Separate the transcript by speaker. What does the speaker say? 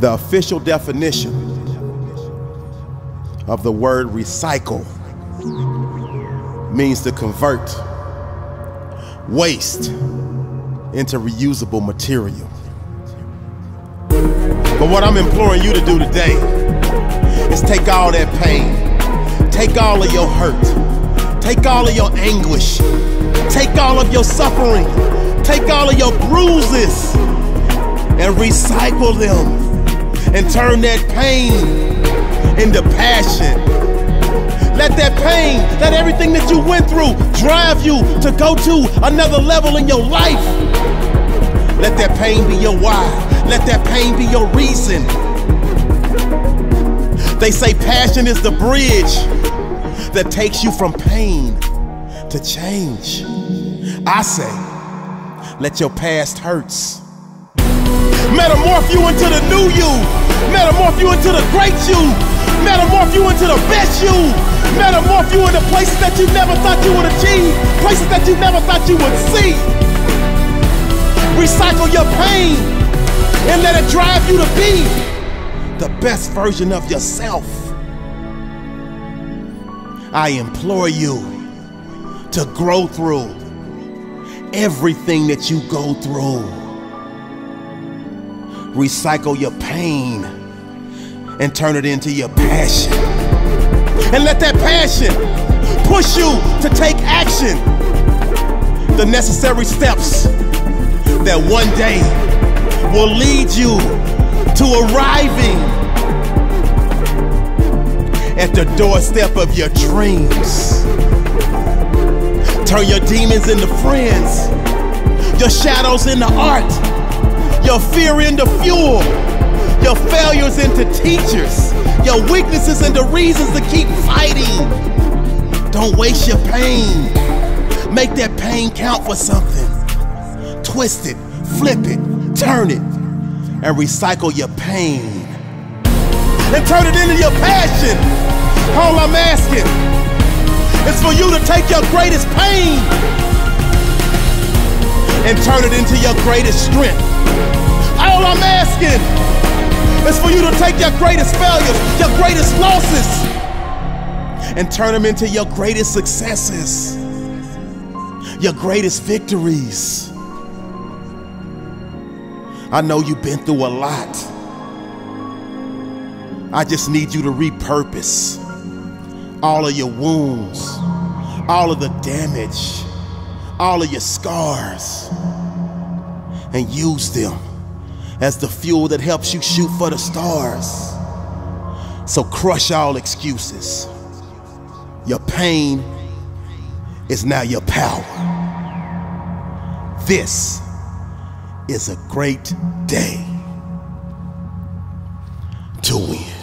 Speaker 1: The official definition of the word recycle means to convert waste into reusable material. But what I'm imploring you to do today is take all that pain, take all of your hurt, take all of your anguish, take all of your suffering, take all of your bruises, and recycle them and turn that pain into passion. Let that pain, let everything that you went through drive you to go to another level in your life. Let that pain be your why. Let that pain be your reason. They say passion is the bridge that takes you from pain to change. I say, let your past hurts metamorph you into the new you, metamorph you into the great you, metamorph you into the best you, metamorph you into places that you never thought you would achieve, places that you never thought you would see. Recycle your pain and let it drive you to be the best version of yourself. I implore you to grow through everything that you go through. Recycle your pain and turn it into your passion. And let that passion push you to take action. The necessary steps that one day will lead you to arriving at the doorstep of your dreams. Turn your demons into friends, your shadows into art, your fear into fuel, your failures into teachers, your weaknesses into reasons to keep fighting. Don't waste your pain. Make that pain count for something. Twist it, flip it, turn it, and recycle your pain. And turn it into your passion. All I'm asking is for you to take your greatest pain and turn it into your greatest strength. All I'm asking is for you to take your greatest failures, your greatest losses, and turn them into your greatest successes, your greatest victories. I know you've been through a lot. I just need you to repurpose all of your wounds, all of the damage, all of your scars, and use them as the fuel that helps you shoot for the stars. So crush all excuses. Your pain is now your power. This is a great day to win.